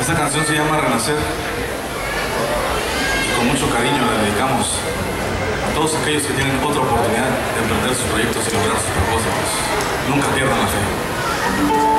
Esta canción se llama Renacer y con mucho cariño la dedicamos a todos aquellos que tienen otra oportunidad de emprender sus proyectos y lograr sus propósitos. Nunca pierdan la fe.